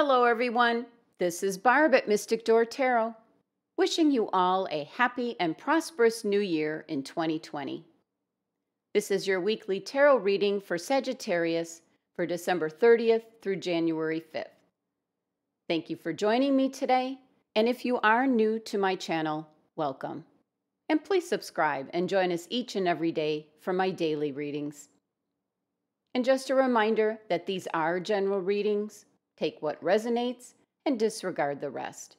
Hello, everyone. This is Barb at Mystic Door Tarot, wishing you all a happy and prosperous new year in 2020. This is your weekly tarot reading for Sagittarius for December 30th through January 5th. Thank you for joining me today, and if you are new to my channel, welcome. And please subscribe and join us each and every day for my daily readings. And just a reminder that these are general readings take what resonates, and disregard the rest.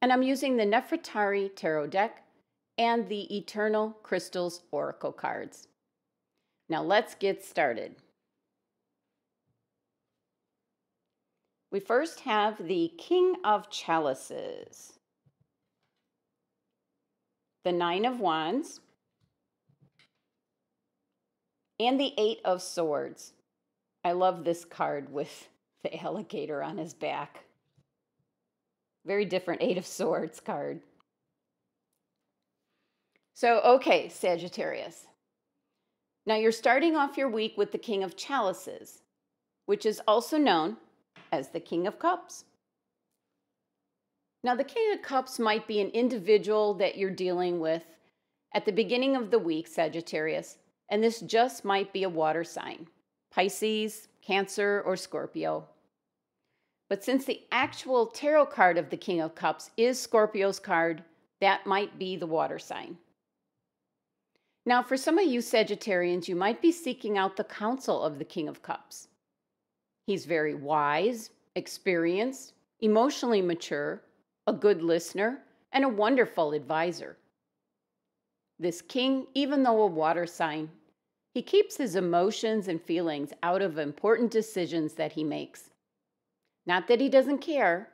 And I'm using the Nefertari Tarot deck and the Eternal Crystals Oracle cards. Now let's get started. We first have the King of Chalices, the Nine of Wands, and the Eight of Swords. I love this card with the alligator on his back. Very different Eight of Swords card. So, okay, Sagittarius. Now you're starting off your week with the King of Chalices, which is also known as the King of Cups. Now, the King of Cups might be an individual that you're dealing with at the beginning of the week, Sagittarius, and this just might be a water sign Pisces, Cancer, or Scorpio. But since the actual tarot card of the King of Cups is Scorpio's card, that might be the water sign. Now, for some of you Sagittarians, you might be seeking out the counsel of the King of Cups. He's very wise, experienced, emotionally mature, a good listener, and a wonderful advisor. This king, even though a water sign, he keeps his emotions and feelings out of important decisions that he makes. Not that he doesn't care,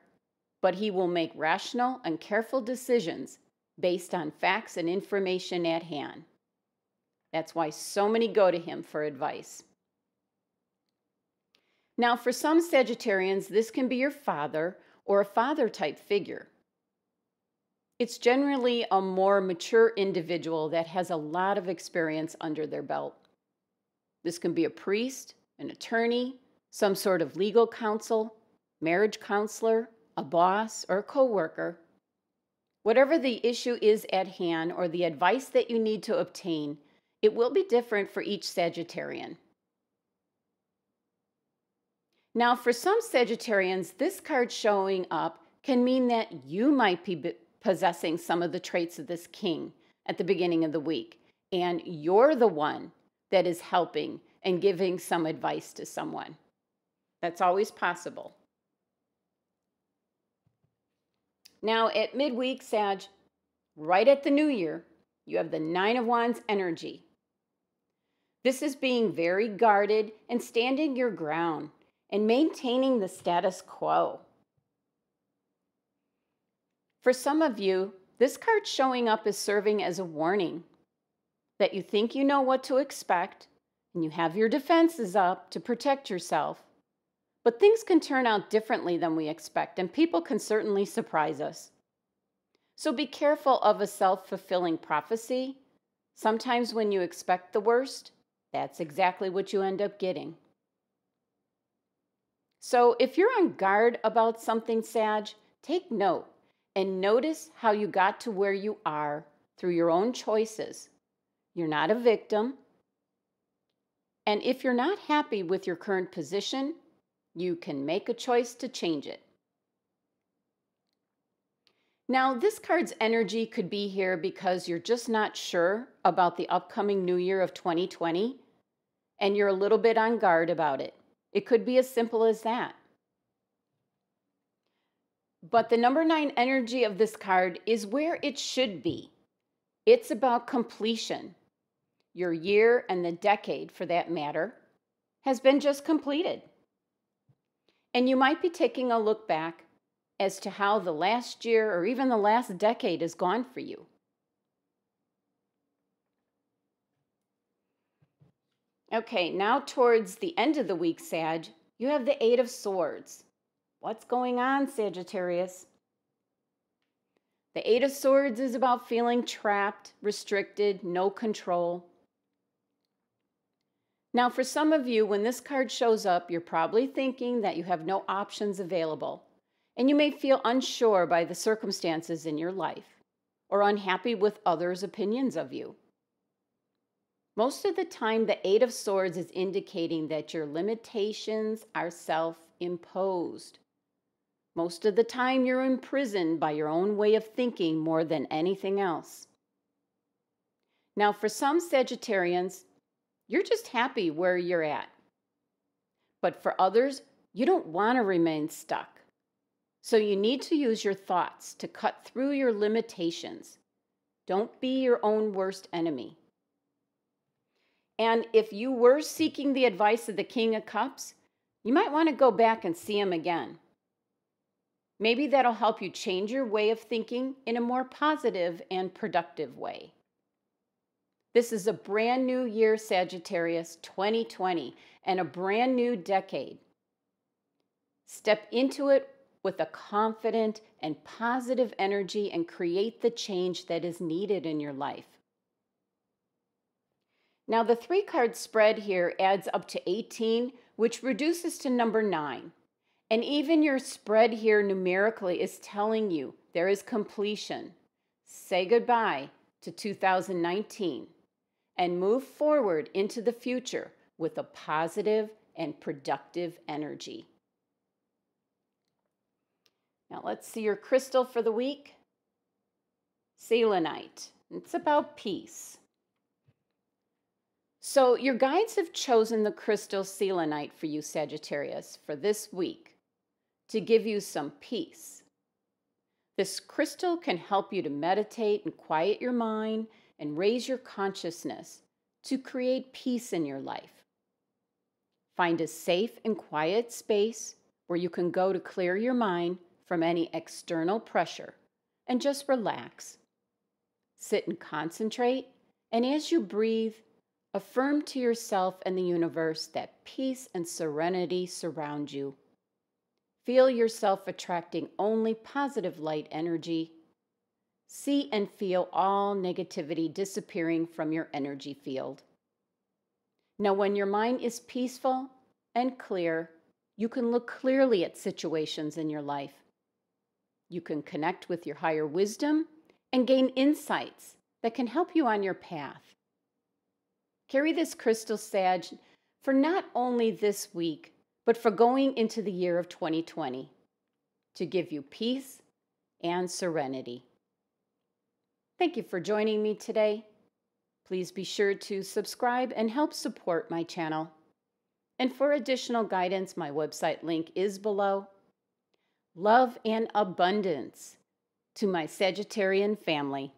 but he will make rational and careful decisions based on facts and information at hand. That's why so many go to him for advice. Now, for some Sagittarians, this can be your father or a father type figure. It's generally a more mature individual that has a lot of experience under their belt. This can be a priest, an attorney, some sort of legal counsel, marriage counselor, a boss, or a coworker. Whatever the issue is at hand or the advice that you need to obtain, it will be different for each Sagittarian. Now, for some Sagittarians, this card showing up can mean that you might be possessing some of the traits of this king at the beginning of the week, and you're the one that is helping and giving some advice to someone. That's always possible. Now, at midweek, Sag, right at the new year, you have the Nine of Wands energy. This is being very guarded and standing your ground and maintaining the status quo. For some of you, this card showing up is serving as a warning that you think you know what to expect and you have your defenses up to protect yourself. But things can turn out differently than we expect, and people can certainly surprise us. So be careful of a self fulfilling prophecy. Sometimes when you expect the worst, that's exactly what you end up getting. So if you're on guard about something, Sag, take note and notice how you got to where you are through your own choices. You're not a victim. And if you're not happy with your current position, you can make a choice to change it. Now, this card's energy could be here because you're just not sure about the upcoming new year of 2020 and you're a little bit on guard about it. It could be as simple as that. But the number nine energy of this card is where it should be. It's about completion. Your year and the decade, for that matter, has been just completed. And you might be taking a look back as to how the last year or even the last decade has gone for you. Okay, now towards the end of the week, Sag, you have the Eight of Swords. What's going on, Sagittarius? The Eight of Swords is about feeling trapped, restricted, no control. Now, for some of you, when this card shows up, you're probably thinking that you have no options available, and you may feel unsure by the circumstances in your life or unhappy with others' opinions of you. Most of the time, the Eight of Swords is indicating that your limitations are self imposed. Most of the time, you're imprisoned by your own way of thinking more than anything else. Now, for some Sagittarians, you're just happy where you're at. But for others, you don't want to remain stuck. So you need to use your thoughts to cut through your limitations. Don't be your own worst enemy. And if you were seeking the advice of the King of Cups, you might want to go back and see him again. Maybe that'll help you change your way of thinking in a more positive and productive way. This is a brand new year, Sagittarius 2020, and a brand new decade. Step into it with a confident and positive energy and create the change that is needed in your life. Now, the three card spread here adds up to 18, which reduces to number 9. And even your spread here numerically is telling you there is completion. Say goodbye to 2019 and move forward into the future with a positive and productive energy. Now let's see your crystal for the week. Selenite. It's about peace. So your guides have chosen the crystal selenite for you, Sagittarius, for this week to give you some peace. This crystal can help you to meditate and quiet your mind and raise your consciousness to create peace in your life. Find a safe and quiet space where you can go to clear your mind from any external pressure and just relax. Sit and concentrate, and as you breathe, affirm to yourself and the universe that peace and serenity surround you. Feel yourself attracting only positive light energy See and feel all negativity disappearing from your energy field. Now, when your mind is peaceful and clear, you can look clearly at situations in your life. You can connect with your higher wisdom and gain insights that can help you on your path. Carry this crystal sag for not only this week, but for going into the year of 2020 to give you peace and serenity. Thank you for joining me today. Please be sure to subscribe and help support my channel. And for additional guidance, my website link is below. Love and abundance to my Sagittarian family.